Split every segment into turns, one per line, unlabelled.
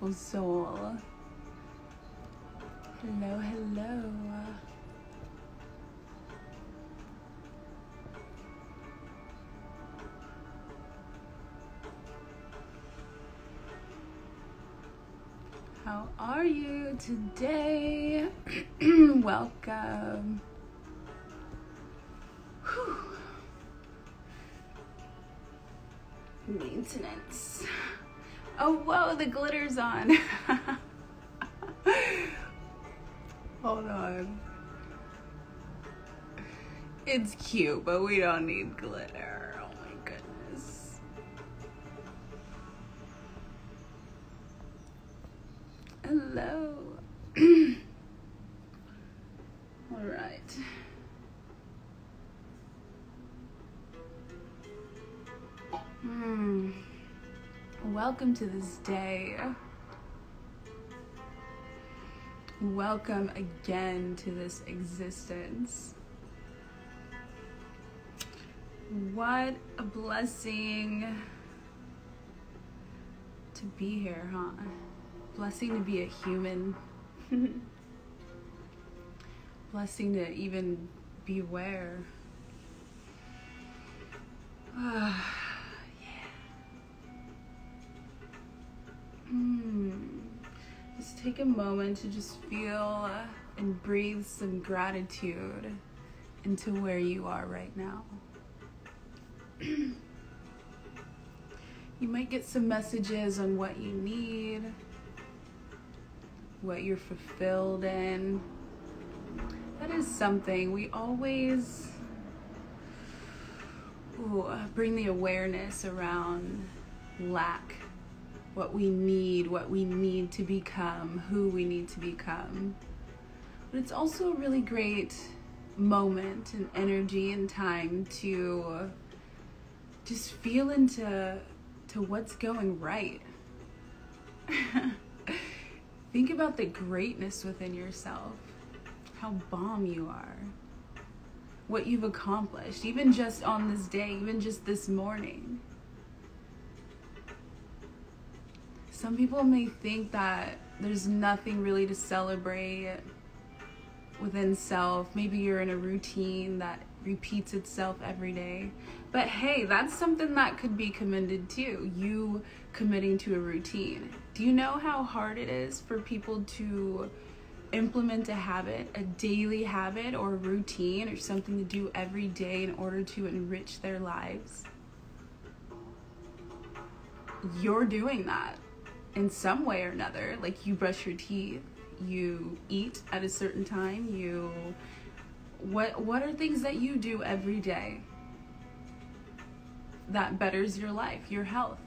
Beautiful soul. Hello, hello. How are you today? Welcome. The glitter's on. Hold on. It's cute, but we don't need glitter. Oh my goodness. Hello. All right. Welcome to this day. Welcome again to this existence. What a blessing to be here, huh? Blessing to be a human. blessing to even be ah. Take a moment to just feel and breathe some gratitude into where you are right now. you might get some messages on what you need, what you're fulfilled in. That is something we always ooh, bring the awareness around lack what we need, what we need to become, who we need to become. But it's also a really great moment and energy and time to just feel into to what's going right. Think about the greatness within yourself, how bomb you are, what you've accomplished, even just on this day, even just this morning. Some people may think that there's nothing really to celebrate within self. Maybe you're in a routine that repeats itself every day. But hey, that's something that could be commended too. You committing to a routine. Do you know how hard it is for people to implement a habit, a daily habit or routine or something to do every day in order to enrich their lives? You're doing that in some way or another. Like you brush your teeth, you eat at a certain time, you what what are things that you do every day that betters your life, your health?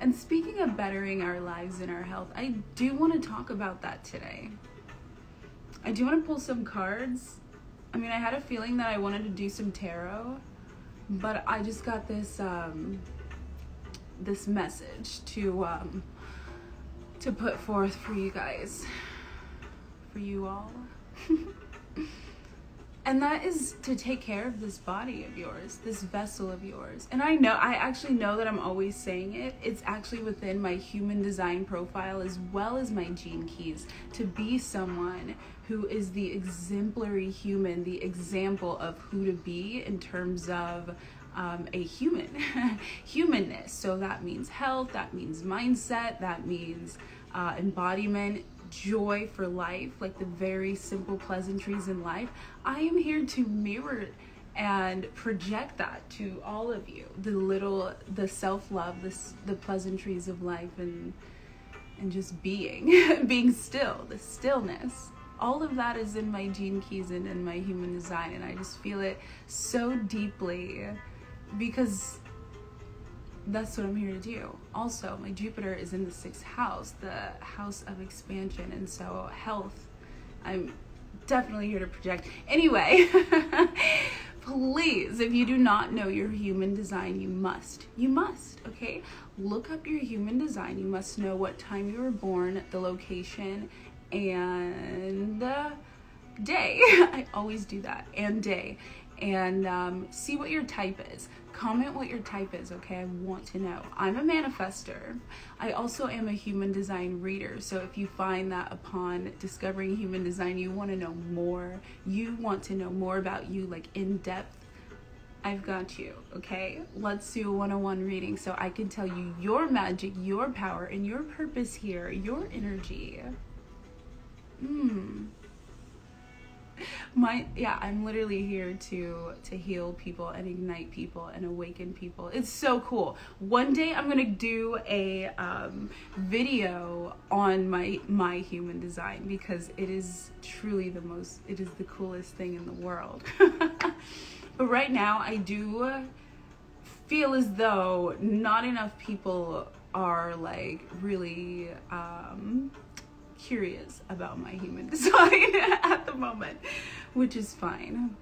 And speaking of bettering our lives and our health, I do want to talk about that today. I do want to pull some cards. I mean, I had a feeling that I wanted to do some tarot, but I just got this um this message to um to put forth for you guys, for you all. and that is to take care of this body of yours, this vessel of yours. And I know, I actually know that I'm always saying it. It's actually within my human design profile as well as my gene keys to be someone who is the exemplary human, the example of who to be in terms of um, a human, humanness. So that means health, that means mindset, that means uh, embodiment, joy for life, like the very simple pleasantries in life. I am here to mirror and project that to all of you the little the self-love the, the pleasantries of life and and just being being still the stillness all of that is in my gene keys and in my human design and i just feel it so deeply because that's what I'm here to do. Also, my Jupiter is in the sixth house, the house of expansion, and so health. I'm definitely here to project. Anyway, please, if you do not know your human design, you must. You must, okay? Look up your human design. You must know what time you were born, the location, and the day. I always do that, and day and um, see what your type is. comment what your type is, okay? I want to know. I'm a manifester. I also am a human design reader. So if you find that upon discovering human design, you want to know more, you want to know more about you, like in depth, I've got you, okay? Let's do a 101 reading so I can tell you your magic, your power, and your purpose here, your energy. Hmm my yeah i'm literally here to to heal people and ignite people and awaken people. It's so cool. One day i'm gonna do a um, video on my my human design because it is truly the most it is the coolest thing in the world. But right now i do feel as though not enough people are like really um curious about my human design at the moment, which is fine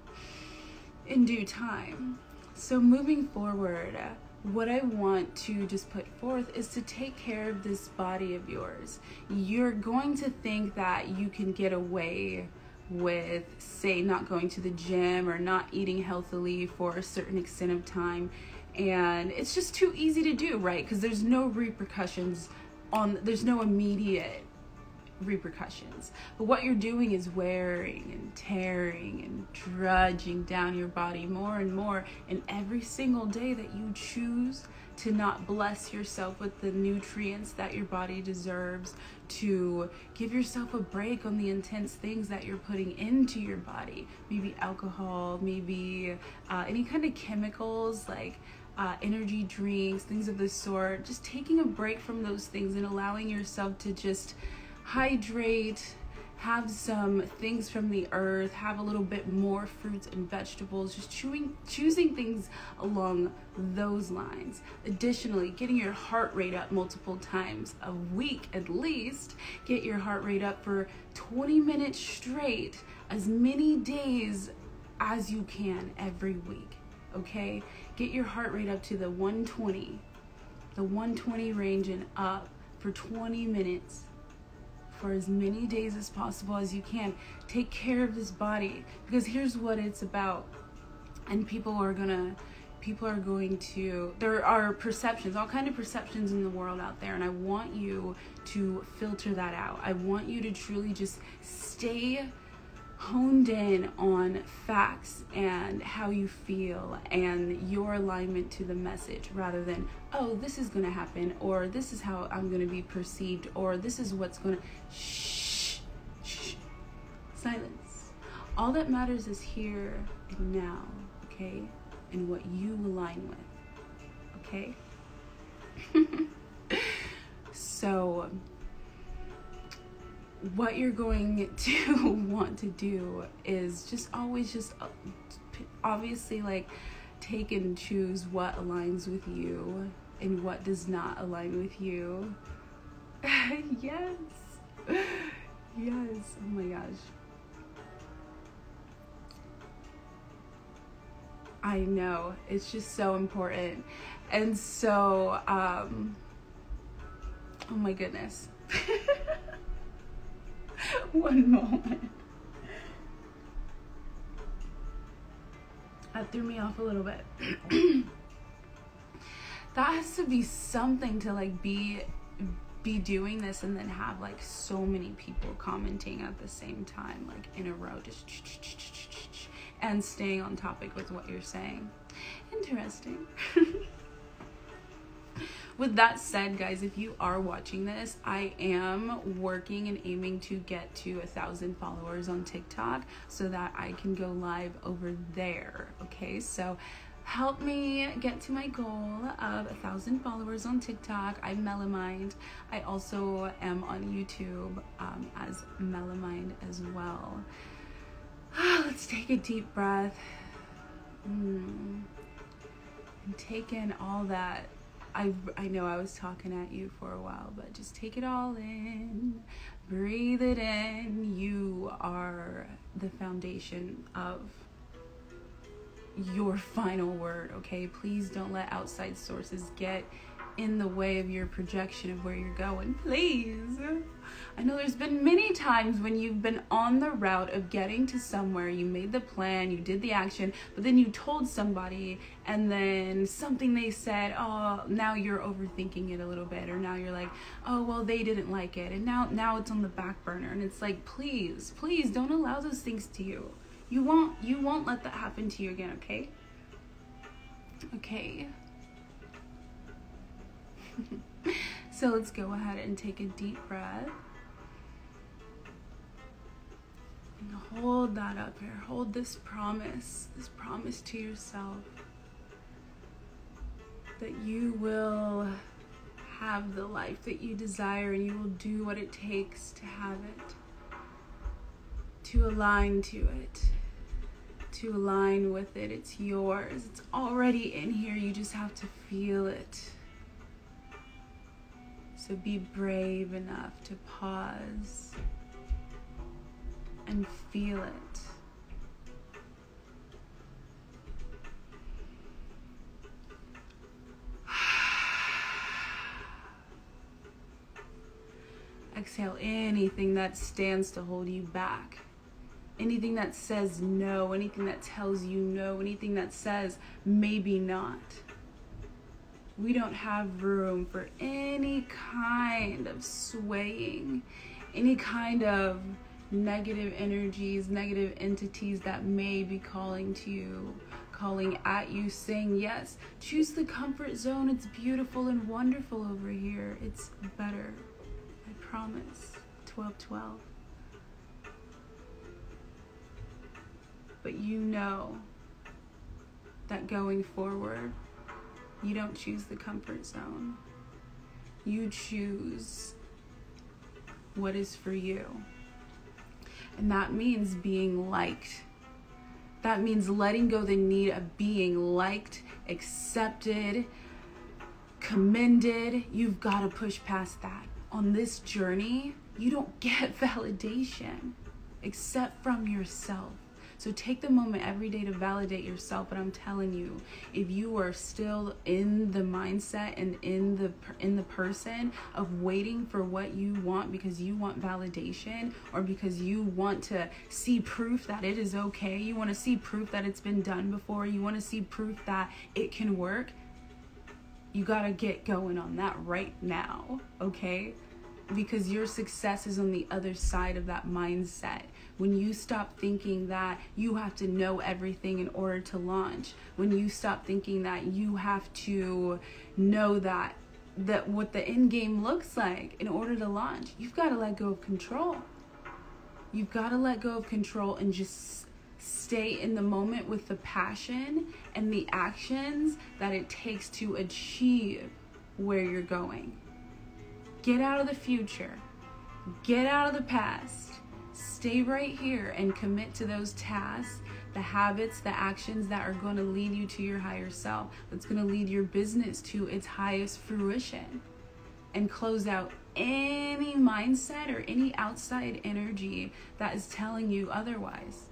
in due time. So, moving forward, what I want to just put forth is to take care of this body of yours. You're going to think that you can get away with, say, not going to the gym or not eating healthily for a certain extent of time. And it's just too easy to do, right? Because there's no repercussions on, there's no immediate repercussions. But what you're doing is wearing and tearing and drudging down your body more and more. And every single day that you choose to not bless yourself with the nutrients that your body deserves, to give yourself a break on the intense things that you're putting into your body, maybe alcohol, maybe uh, any kind of chemicals like. Uh, energy drinks, things of this sort, just taking a break from those things and allowing yourself to just hydrate, have some things from the earth, have a little bit more fruits and vegetables, just chewing, choosing things along those lines. Additionally, getting your heart rate up multiple times a week at least. Get your heart rate up for 20 minutes straight, as many days as you can every week. Okay? Get your heart rate up to the 120, the 120 range and up for 20 minutes for as many days as possible as you can. Take care of this body because here's what it's about. And people are gonna people are going to there are perceptions all kind of perceptions in the world out there and i want you to filter that out i want you to truly just stay honed in on facts and how you feel and your alignment to the message rather than, oh, this is going to happen, or this is how I'm going to be perceived, or this is what's going to. Shh, shh. Silence. All that matters is here and now, okay? And what you align with, okay? so what you're going to want to do is just always just uh, obviously like take and choose what aligns with you and what does not align with you. yes. Yes. Oh my gosh. I know. It's just so important. And so um oh my goodness. One moment. That threw me off a little bit. that has to be something to like be be doing this and then have like so many people commenting at the same time like in a row just and staying on topic with what you're saying interesting with that said, guys, if you are watching this, I am working and aiming to get to a thousand followers on TikTok so that I can go live over there. Okay, so help me get to my goal of a thousand followers on TikTok. I'm MellaMind. I also am on YouTube um, as MellaMind as well. Let's take a deep breath. Mm. And take in all that I, I know I was talking at you for a while, but just take it all in, breathe it in. You are the foundation of your final word, okay? Please don't let outside sources get in the way of your projection of where you're going. Please. I know there's been many times when you've been on the route of getting to somewhere, you made the plan, you did the action, but then you told somebody and then something they said, oh, now you're overthinking it a little bit or now you're like, oh, well, they didn't like it and now now it's on the back burner and it's like, please, please don't allow those things to you. You won't you won't let that happen to you again, okay? Okay. so let's go ahead and take a deep breath. And hold that up here. Hold this promise, this promise to yourself that you will have the life that you desire and you will do what it takes to have it, to align to it, to align with it. It's yours, it's already in here. You just have to feel it. So be brave enough to pause and feel it. Exhale anything that stands to hold you back. Anything that says no, anything that tells you no, anything that says maybe not. We don't have room for any kind of swaying, any kind of negative energies, negative entities that may be calling to you, calling at you, saying, Yes, choose the comfort zone. It's beautiful and wonderful over here. It's better. I promise. 1212. But you know that going forward, you don't choose the comfort zone. You choose what is for you. And that means being liked. That means letting go the need of being liked, accepted, commended. You've got to push past that. On this journey, you don't get validation except from yourself. So take the moment every day to validate yourself. But I'm telling you, if you are still in the mindset and in the in the person of waiting for what you want because you want validation or because you want to see proof that it is okay, you want to see proof that it's been done before, you want to see proof that it can work, you got to get going on that right now, okay? Because your success is on the other side of that mindset when you stop thinking that you have to know everything in order to launch, when you stop thinking that you have to know that that what the end game looks like in order to launch, you've got to let go of control. You've got to let go of control and just stay in the moment with the passion and the actions that it takes to achieve where you're going. Get out of the future. Get out of the past stay right here and commit to those tasks, the habits, the actions that are going to lead you to your higher self, that's going to lead your business to its highest fruition. And close out any mindset or any outside energy that is telling you otherwise.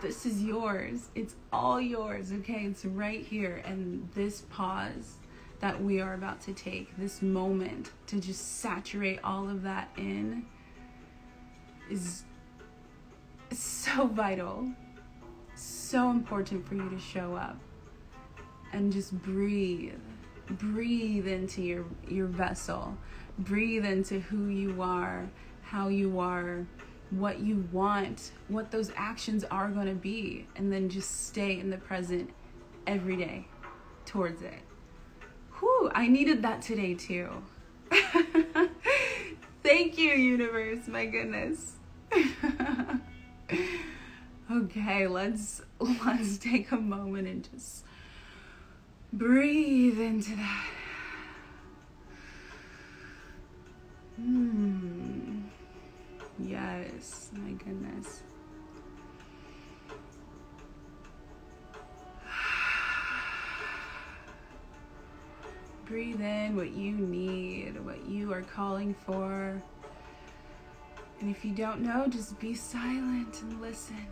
This is yours. It's all yours, okay? It's right here. And this pause that we are about to take, this moment to just saturate all of that in is so vital, so important for you to show up and just breathe. Breathe into your, your vessel. Breathe into who you are, how you are, what you want, what those actions are going to be, and then just stay in the present every day towards it. Whew, I needed that today too. Thank you, universe. My goodness. okay, let's let's take a moment and just breathe into that. Hmm. Yes, my goodness. Breathe in what you need, what you are calling for. And if you don't know, just be silent and listen.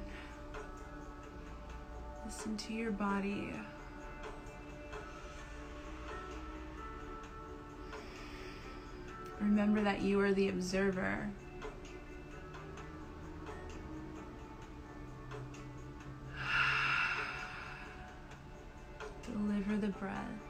Listen to your body. Remember that you are the observer. Deliver the breath.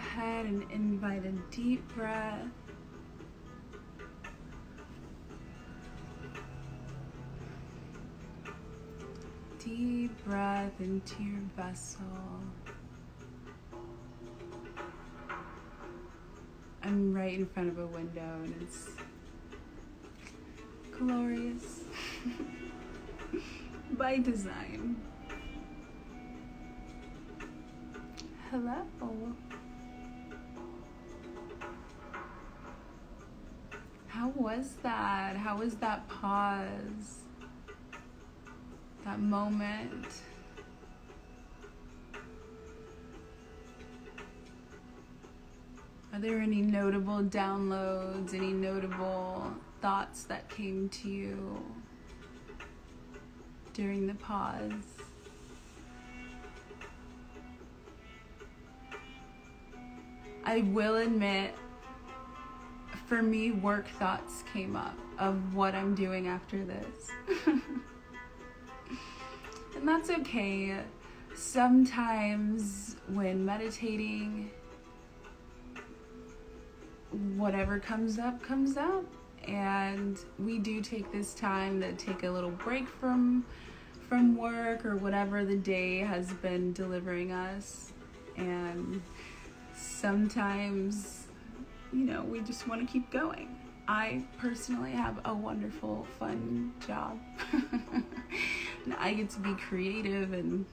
ahead and invite a deep breath. Deep breath into your vessel. I'm right in front of a window and it's glorious by design. Hello. Was that pause? That moment? Are there any notable downloads, any notable thoughts that came to you during the pause? I will admit, for me, work thoughts came up of what I'm doing after this. and that's okay. Sometimes when meditating, whatever comes up, comes up. And we do take this time to take a little break from from work or whatever the day has been delivering us. And sometimes, you know, we just want to keep going. I personally have a wonderful, fun job. I get to be creative and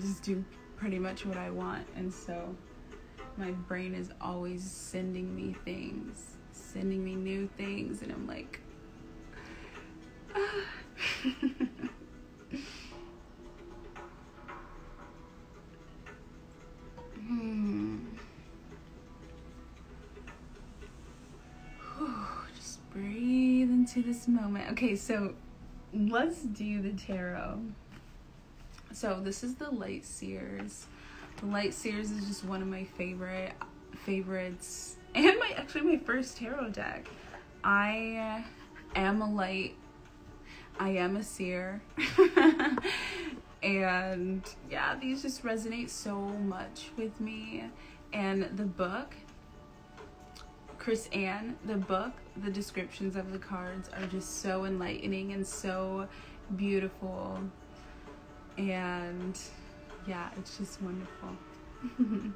just do pretty much what I want. And so my brain is always sending me things, sending me new things. And I'm like, ah. this moment. Okay, so let's do the tarot. So this is the Light Seers. The Light Seers is just one of my favorite favorites and my actually my first tarot deck. I am a light. I am a seer. and yeah, these just resonate so much with me. And the book, Chris-Anne, the book, the descriptions of the cards are just so enlightening and so beautiful. And yeah, it's just wonderful.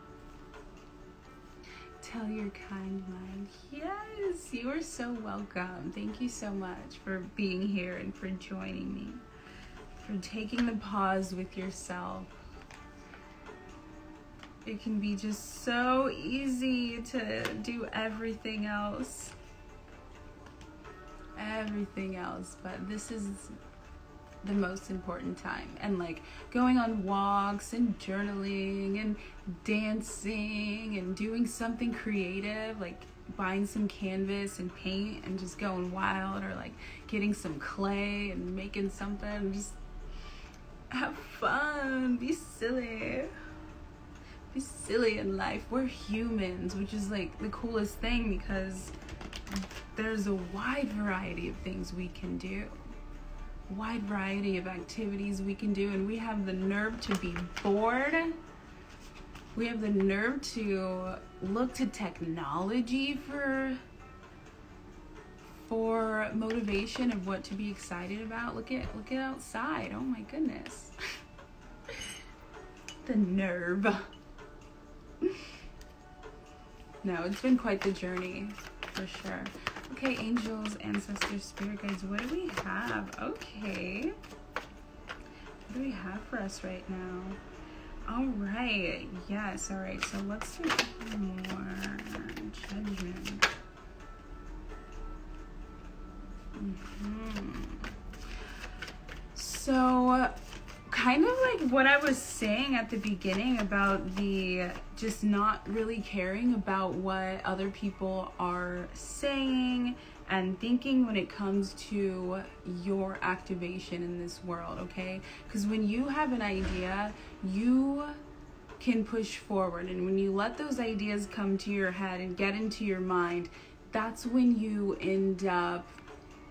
Tell your kind mind. Yes, you are so welcome. Thank you so much for being here and for joining me for taking the pause with yourself. It can be just so easy to do everything else. Everything else, but this is the most important time. And like going on walks and journaling and dancing and doing something creative, like buying some canvas and paint and just going wild or like getting some clay and making something just have fun, be silly. Be silly in life. We're humans, which is like the coolest thing because there's a wide variety of things we can do. Wide variety of activities we can do, and we have the nerve to be bored. We have the nerve to look to technology for for motivation of what to be excited about, look at look at outside. Oh my goodness. the nerve. No, it's been quite the journey for sure. Okay, angels, ancestors, spirit guides, what do we have? Okay. What do we have for us right now? All right. Yes. All right. So let's do more judgment. Mm-hmm. So, kind of like what I was saying at the beginning about the just not really caring about what other people are saying and thinking when it comes to your activation in this world, okay? Because when you have an idea, you can push forward. And when you let those ideas come to your head and get into your mind, that's when you end up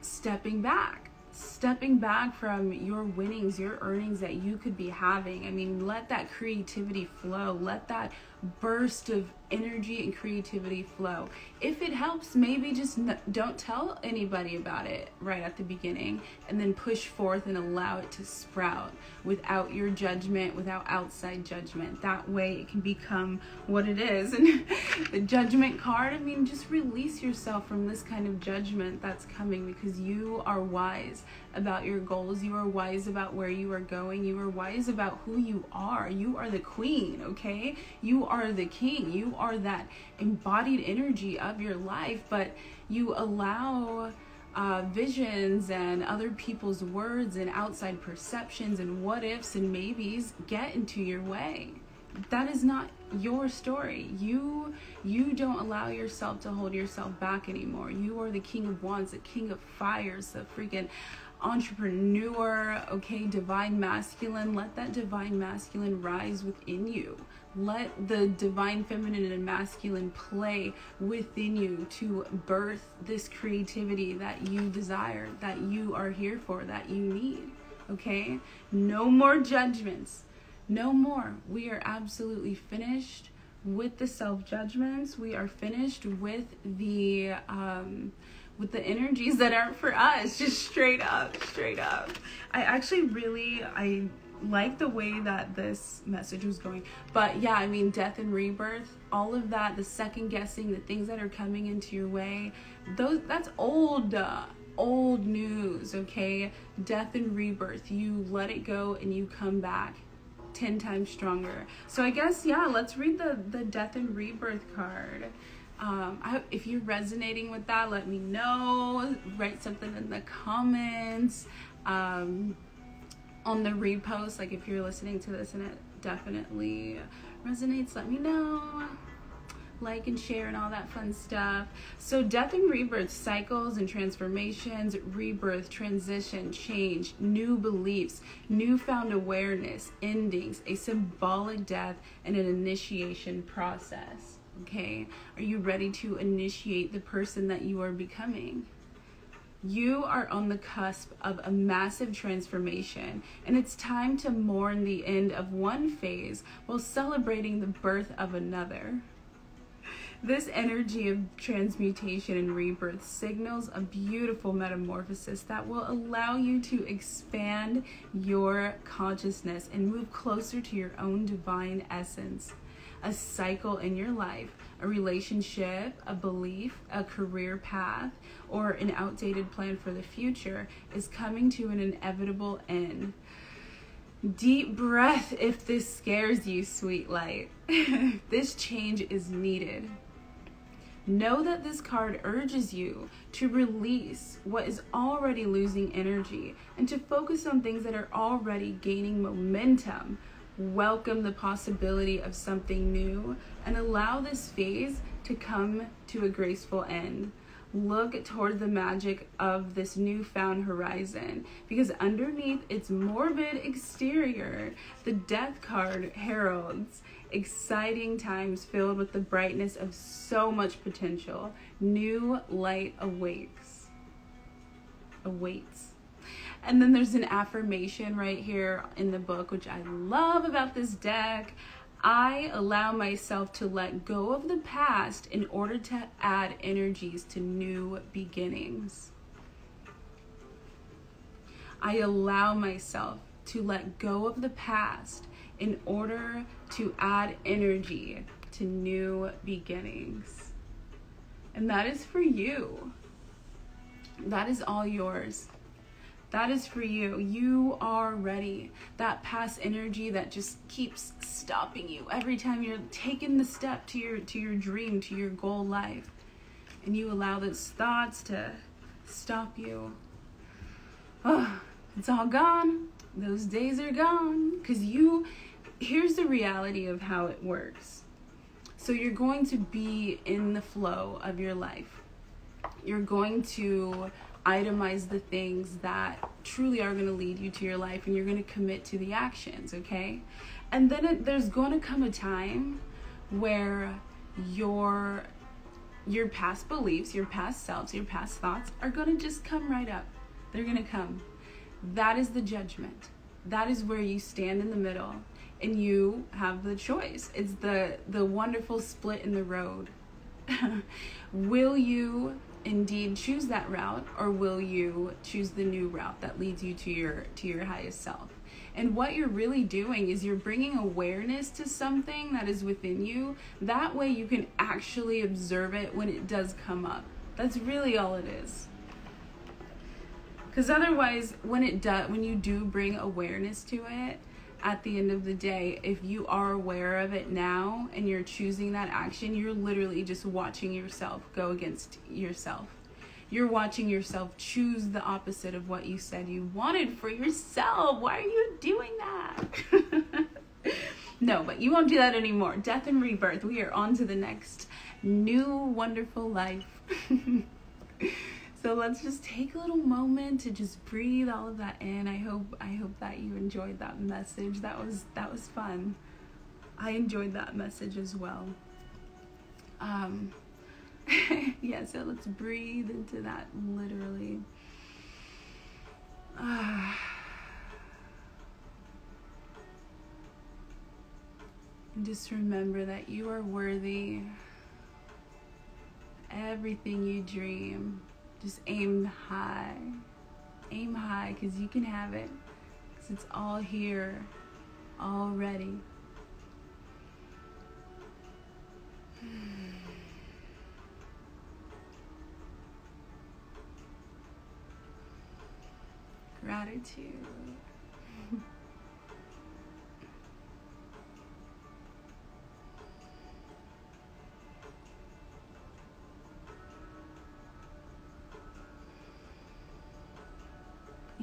stepping back stepping back from your winnings your earnings that you could be having i mean let that creativity flow let that burst of energy and creativity flow. If it helps, maybe just don't tell anybody about it right at the beginning and then push forth and allow it to sprout without your judgment, without outside judgment. That way it can become what it is. And the judgment card, I mean, just release yourself from this kind of judgment that's coming because you are wise about your goals. You are wise about where you are going. You are wise about who you are. You are the queen, okay? You are the king. You are that embodied energy of your life, but you allow uh, visions and other people's words and outside perceptions and what ifs and maybes get into your way. That is not your story. You you don't allow yourself to hold yourself back anymore. You are the king of wands, the king of fires, the freaking entrepreneur, okay, divine masculine. Let that divine masculine rise within you. Let the divine feminine and masculine play within you to birth this creativity that you desire, that you are here for, that you need. Okay? No more judgments. No more. We are absolutely finished with the self judgments. We are finished with the um, with the energies that aren't for us. Just straight up, straight up. I actually really I like the way that this message was going. But yeah, I mean, death and rebirth, all of that, the second guessing, the things that are coming into your way, those that's old. Uh, old news, okay? Death and rebirth. You let it go and you come back 10 times stronger. So I guess yeah, let's read the the death and rebirth card. Um, I, if you're resonating with that, let me know. Write something in the comments. Um, on the repost, like if you're listening to this and it definitely resonates, let me know. Like and share and all that fun stuff. So, death and rebirth, cycles and transformations, rebirth, transition, change, new beliefs, newfound awareness, endings, a symbolic death, and an initiation process. Okay, are you ready to initiate the person that you are becoming? You are on the cusp of a massive transformation, and it's time to mourn the end of one phase while celebrating the birth of another. This energy of transmutation and rebirth signals a beautiful metamorphosis that will allow you to expand your consciousness and move closer to your own divine essence. A cycle in your life a relationship, a belief, a career path, or an outdated plan for the future is coming to an inevitable end. Deep breath if this scares you, sweet light. this change is needed. Know that this card urges you to release what is already losing energy and to focus on things that are already gaining momentum welcome the possibility of something new, and allow this phase to come to a graceful end. Look toward the magic of this newfound horizon because underneath its morbid exterior, the death card heralds exciting times filled with the brightness of so much potential. New light awakes. Awaits. And then there's an affirmation right here in the book, which I love about this deck. I allow myself to let go of the past in order to add energies to new beginnings. I allow myself to let go of the past in order to add energy to new beginnings. And that is for you. That is all yours. That is for you. You are ready. That past energy that just keeps stopping you every time you're taking the step to your to your dream, to your goal life. And you allow those thoughts to stop you. Oh, it's all gone. Those days are gone cuz you here's the reality of how it works. So you're going to be in the flow of your life. You're going to itemize the things that truly are going to lead you to your life and you're going to commit to the actions, okay? And then it, there's going to come a time where your your past beliefs, your past selves, your past thoughts are going to just come right up. They're going to come. That is the judgment. That is where you stand in the middle and you have the choice. It's the the wonderful split in the road. will you indeed choose that route or will you choose the new route that leads you to your to your highest self? And what you're really doing is you're bringing awareness to something that is within you. That way you can actually observe it when it does come up. That's really all it is. Cuz otherwise when it does when you do bring awareness to it, at the end of the day, if you are aware of it now and you're choosing that action, you're literally just watching yourself go against yourself. You're watching yourself choose the opposite of what you said you wanted for yourself. Why are you doing that? no, but you won't do that anymore. Death and rebirth. We are on to the next new wonderful life. So let's just take a little moment to just breathe all of that in. I hope I hope that you enjoyed that message. That was that was fun. I enjoyed that message as well. Um yeah, so let's breathe into that literally. Uh, and just remember that you are worthy. Everything you dream just aim high. Aim high because you can have it. Because it's all here already. Gratitude.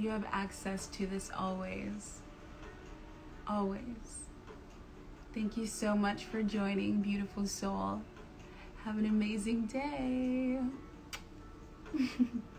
You have access to this always. Always. Thank you so much for joining, beautiful soul. Have an amazing day.